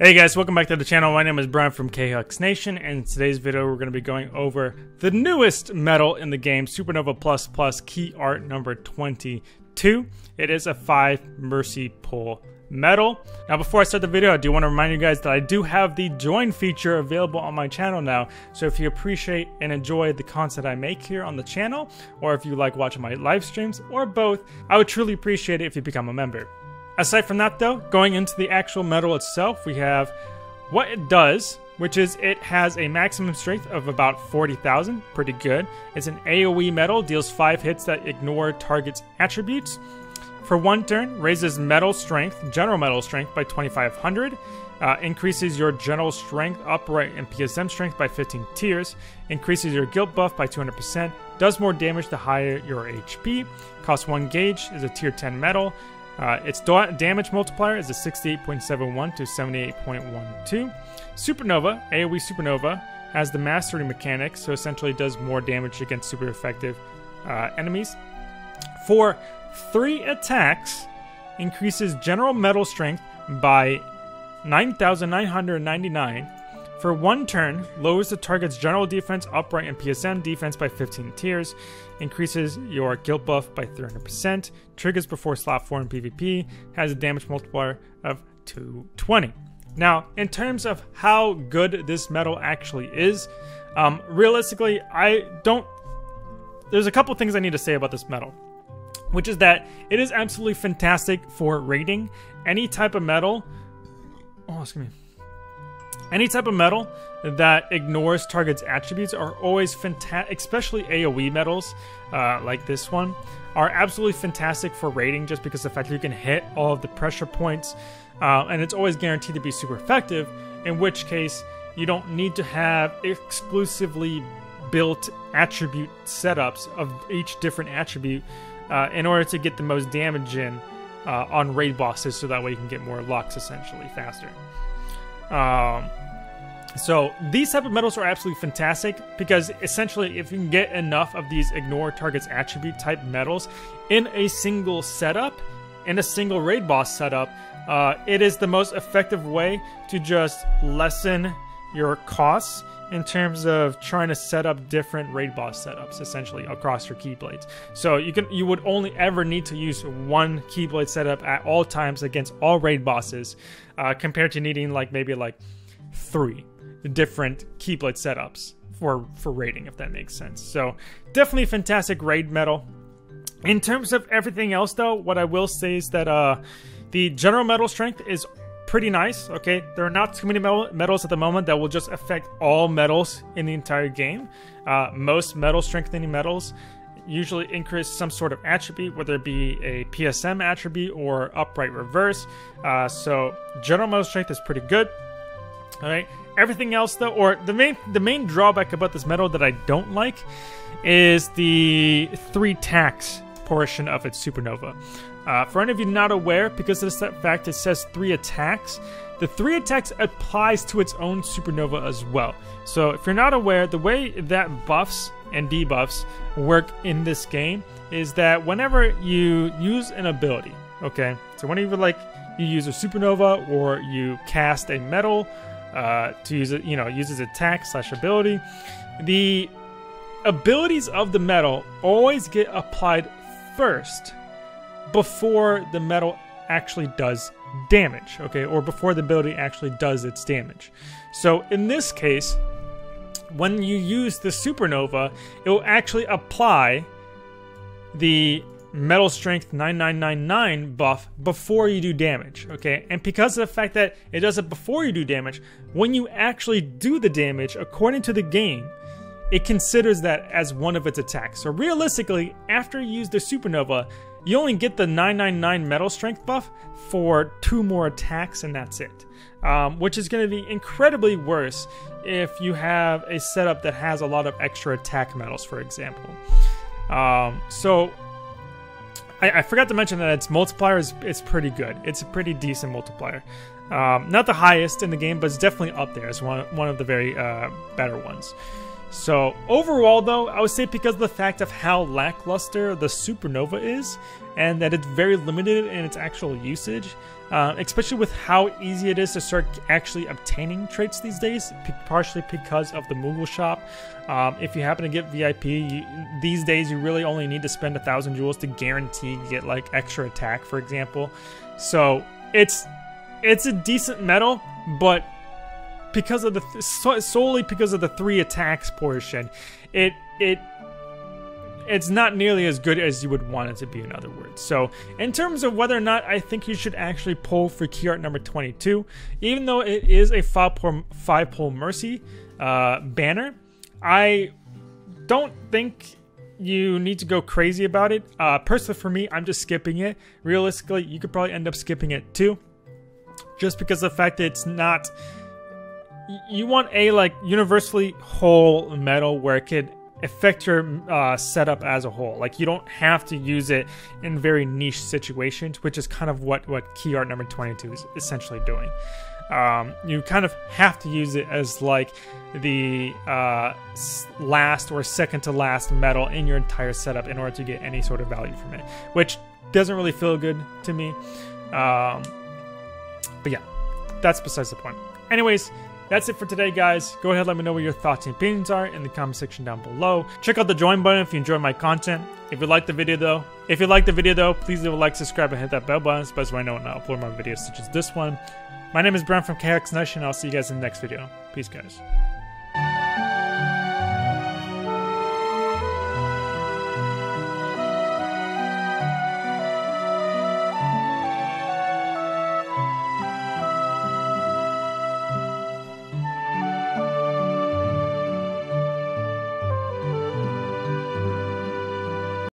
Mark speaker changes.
Speaker 1: Hey guys, welcome back to the channel. My name is Brian from KHux Nation, and in today's video we're going to be going over the newest medal in the game, Supernova Plus Plus Key Art number 22. It is a 5 Mercy Pull medal. Now before I start the video, I do want to remind you guys that I do have the join feature available on my channel now. So if you appreciate and enjoy the content I make here on the channel, or if you like watching my live streams, or both, I would truly appreciate it if you become a member. Aside from that, though, going into the actual medal itself, we have what it does, which is it has a maximum strength of about 40,000, pretty good. It's an AoE medal, deals 5 hits that ignore target's attributes. For one turn, raises medal strength, general medal strength by 2500, uh, increases your general strength, upright, and PSM strength by 15 tiers, increases your guilt buff by 200%, does more damage the higher your HP, costs 1 gauge, is a tier 10 medal, uh, its damage multiplier is a 68.71 to 78.12. Supernova, AoE Supernova, has the mastery mechanic, so essentially does more damage against super effective uh, enemies. For three attacks, increases general medal strength by 9,999 for one turn, lowers the target's general defense, upright, and PSM defense by 15 tiers, increases your guilt buff by 300%, triggers before slot 4 in PvP, has a damage multiplier of 220. Now, in terms of how good this medal actually is, um, realistically, I don't. There's a couple things I need to say about this medal, which is that it is absolutely fantastic for raiding any type of medal. Oh, excuse me any type of medal that ignores target's attributes are always fantastic, especially AoE medals uh, like this one, are absolutely fantastic for raiding just because the fact that you can hit all of the pressure points uh, and it's always guaranteed to be super effective, in which case you don't need to have exclusively built attribute setups of each different attribute uh, in order to get the most damage in uh, on raid bosses so that way you can get more locks essentially faster. Um, so these type of medals are absolutely fantastic because essentially if you can get enough of these ignore targets attribute type medals in a single setup, in a single raid boss setup, uh, it is the most effective way to just lessen your costs in terms of trying to set up different raid boss setups essentially across your keyblades. So you can you would only ever need to use one keyblade setup at all times against all raid bosses, uh, compared to needing like maybe like three different keyblade setups for for raiding, if that makes sense. So definitely fantastic raid medal. In terms of everything else, though, what I will say is that uh, the general medal strength is pretty nice. Okay, there are not too many medals at the moment that will just affect all medals in the entire game. Uh, most medal strengthening medals usually increase some sort of attribute, whether it be a PSM attribute or upright reverse. Uh, so general medal strength is pretty good. All right. Everything else, though, or the main the main drawback about this medal that I don't like is the three tax portion of its supernova. Uh, for any of you not aware, because of the fact it says three attacks, the three attacks applies to its own supernova as well. So if you're not aware, the way that buffs and debuffs work in this game is that whenever you use an ability, okay, so whenever like you use a supernova or you cast a medal uh, to use it, you know, uses attack slash ability, the abilities of the medal always get applied first before the medal actually does damage, okay, or before the ability actually does its damage. So in this case, when you use the supernova, it will actually apply the medal strength 9999 buff before you do damage, okay? And because of the fact that it does it before you do damage, when you actually do the damage, according to the game, it considers that as one of its attacks. So realistically, after you use the supernova, you only get the 999 medal strength buff for two more attacks and that's it. Um, which is going to be incredibly worse if you have a setup that has a lot of extra attack medals, for example. Um, so I, I, forgot to mention that its multiplier is, is pretty good. It's a pretty decent multiplier. Um, not the highest in the game, but it's definitely up there as one, one of the very uh, better ones. So overall, though, I would say because of the fact of how lackluster the Supernova is, and that it's very limited in its actual usage, uh, especially with how easy it is to start actually obtaining traits these days, partially because of the Moogle shop. Um, if you happen to get VIP, you, these days you really only need to spend a thousand jewels to guarantee get like extra attack, for example. So it's it's a decent medal, but because of the th solely because of the three attacks portion, it it it's not nearly as good as you would want it to be, in other words. So, in terms of whether or not I think you should actually pull for key art number 22, even though it is a five pull, five mercy uh, banner, I don't think you need to go crazy about it. Uh, personally, for me, I'm just skipping it. Realistically, you could probably end up skipping it too, just because the fact that it's not you want a like universally whole medal where it could affect your uh, setup as a whole. Like you don't have to use it in very niche situations, which is kind of what what key art number 22 is essentially doing. Um, you kind of have to use it as like the uh, last or second to last medal in your entire setup in order to get any sort of value from it, which doesn't really feel good to me. Um, but yeah, that's besides the point. Anyways, that's it for today, guys. Go ahead, let me know what your thoughts and opinions are in the comment section down below. Check out the join button if you enjoy my content. If you liked the video though, if you liked the video though, please leave a like, subscribe, and hit that bell button, so I know when I upload more videos such as this one. My name is Brent from Khux Nation, and I'll see you guys in the next video. Peace, guys.